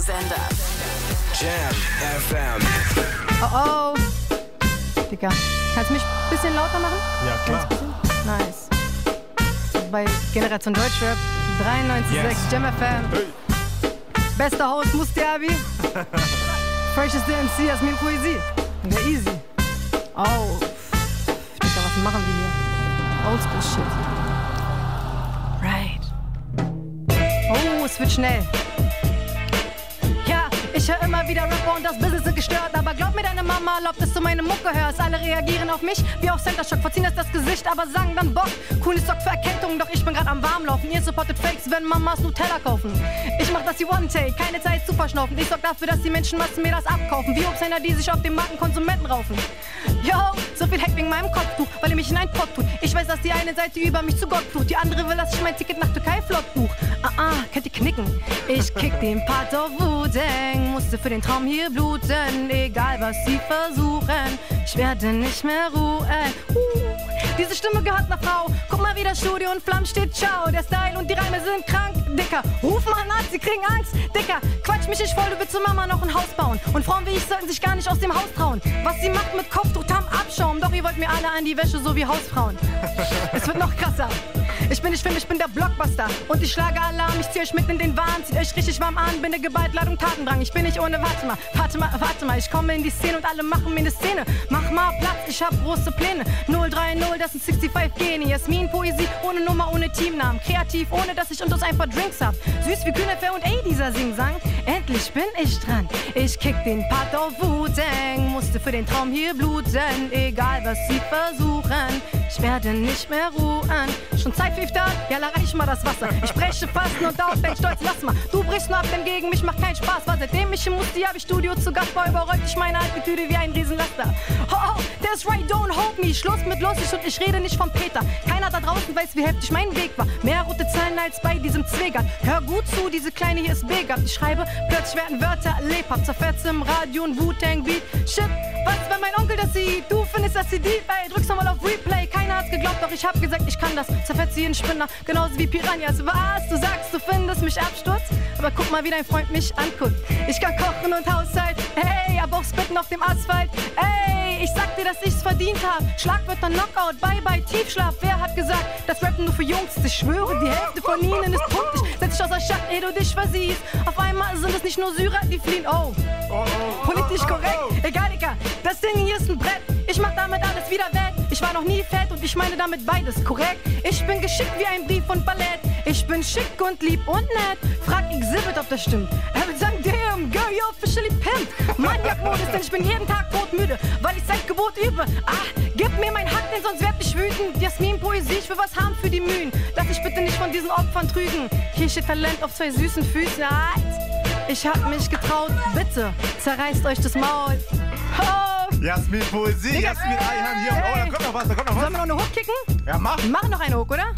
Radiosender. Jam FM. Oh oh. Digga, kannst du mich ein bisschen lauter machen? Ja, klar. Nice. Bei Generation Deutschrap 93.6 Yes. Jam FM. Hey. Bester Host Musti Abi. Fresheste MC Jasmin Poesie. Ja, easy. Oh. Digga, was machen wir hier? Oldschool Shit. Right. Oh, es wird schnell. Ich höre immer wieder Rapper und das Business ist gestört. Aber glaub mir, deine Mama erlaubt, dass du meine Mucke hörst. Alle reagieren auf mich wie auf Center Shock. Verziehen das das Gesicht, aber sagen dann Bock. Cooles Stock für Erkältung, doch ich bin grad am Warmlaufen. Ihr supportet Fakes, wenn Mamas Nutella kaufen. Ich mach das wie One Take, keine Zeit zu verschnaufen. Ich sorg dafür, dass die Menschenmassen mir das abkaufen. Wie Obscena, die sich auf dem Marken Konsumenten raufen. Yo, so viel Hack wegen meinem Kopftuch, weil ihr mich in einen Pott tut. Ich weiß, dass die eine Seite über mich zu Gott tut. Die andere will, dass ich mein Ticket nach Türkei flott buch. Ah, ah, könnt ihr knicken? Ich kick den Part auf Wu-Tang. Musste für den Traum hier bluten, egal was sie versuchen. Ich werde nicht mehr ruhen. Uh, diese Stimme gehört einer Frau. Guck mal, wie das Studio in Flammen steht. Ciao, der Style und die Reime sind krank, Dicker. Ruf mal an, sie kriegen Angst, Dicker. Quatsch mich nicht voll, du willst zur Mama noch ein Haus bauen. Und Frauen wie ich sollten sich gar nicht aus dem Haus trauen. Was sie macht mit Kopftuch, haben Abschaum. Doch ihr wollt mir alle an die Wäsche, so wie Hausfrauen. Es wird noch krasser. Ich bin nicht Film, ich bin der Blockbuster. Und ich schlage Alarm, ich zieh euch mitten in den Wahn. Zieht euch richtig warm an, bin der geballt Ladung Tatendrang. Ich bin nicht ohne, warte mal, warte mal, warte mal. Ich komme in die Szene und alle machen mir eine Szene. Mach mal Platz, ich hab große Pläne. 030, das sind 65 Gene. Jasmin, Poesie, ohne Nummer, ohne Teamnamen. Kreativ, ohne dass ich unter ein paar Drinks hab. Süß wie Kühnefer und ey, dieser Singsang. Endlich bin ich dran. Ich kick den Part auf Wu-Tang. Musste für den Traum hier bluten. Egal was sie versuchen. Ich werde nicht mehr ruhen. Schon ja, reich mal das Wasser. Ich breche fasten und auf dein Stolz, lass mal. Du brichst nur ab, denn gegen mich macht keinen Spaß. War seitdem ich im Musti hab ich Studio zu Gast war, überrollt ich meine Attitüde wie ein Riesenlaster. Ho, ho, that's right, don't hold me. Schluss mit lustig und ich rede nicht von Peter. Keiner da draußen weiß, wie heftig mein Weg war. Mehr rote Zahlen als bei diesem Zwegert. Hör gut zu, diese Kleine hier ist Begab. Ich schreibe, plötzlich werden Wörter lebhaft. Zerfetzt im Radio und Wu-Tang Beat. Shit, was, wenn mein Onkel das sieht? Du findest das CD, ey, drückst nochmal auf Replay. Keiner hat's geglaubt, doch ich hab gesagt, ich kann das. Zerfetzt jeden Spinner, genauso wie Piranhas. Was, du sagst, du findest mich Absturz? Aber guck mal, wie dein Freund mich anguckt. Ich kann kochen und Haushalt, hey, aber auch spitten auf dem Asphalt. Ey, ich sag dir, dass ich's verdient hab. Schlagwörter Knockout, bye bye, Tiefschlaf. Wer hat gesagt, das Rappen nur für Jungs? Ich schwöre, die Hälfte von ihnen ist punktig. Schatten, ehe du dich versiehst. Auf einmal sind es nicht nur Syrer, die fliehen. Oh, politisch korrekt. Egal, Digga, das Ding hier ist ein Brett. Ich mach damit alles wieder weg. Ich war noch nie fett und ich meine damit beides, korrekt? Ich bin geschickt wie ein Brief und Ballett. Ich bin schick und lieb und nett. Frag Exhibit, ob das stimmt. Er wird sagen, damn, girl, you're officially pimp. Maniac-Modus, denn ich bin jeden Tag todmüde, weil ich seit Geburt übe. Ah, gib mir mein Hack, denn sonst werd ich wütend. Jasmin, Poesie, ich will was haben von diesen Opfern trügen. Hier steht Talent auf zwei süßen Füßen. Ich hab mich getraut, bitte, zerreißt euch das Maul. Oh, Jasmin Poesie, Digga, Jasmin Eihan hier. Oh, da kommt noch was, da kommt noch sollen wir was. noch eine Hook kicken? Ja, mach. Machen noch eine Hook, oder?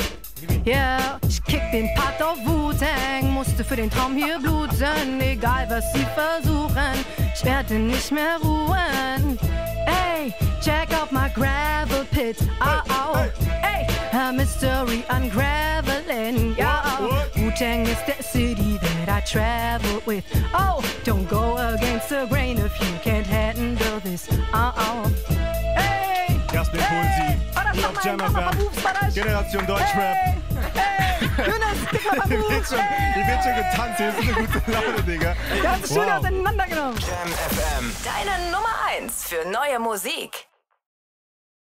Yeah, ich kick den Part auf Wu-Tang, musste für den Traum hier bluten, egal was sie versuchen, ich werde nicht mehr ruhen. Ey, check out my gravel pit, au, au. Ey, a mystery unraveling, city that I travel with. Oh, don't go against the grain if you can't handle this, oh, oh. Ey, Jasmin mal FM. Moves, Badasch. Generation Deutschrap. Ey, ey, Jonas, gib mal Hier Moves. wird schon, hier wird schon getanzt, hier ist eine gute Laune, Digga. Das Studio Wow. auseinandergenommen. Jam FM. Deine Nummer 1 für neue Musik.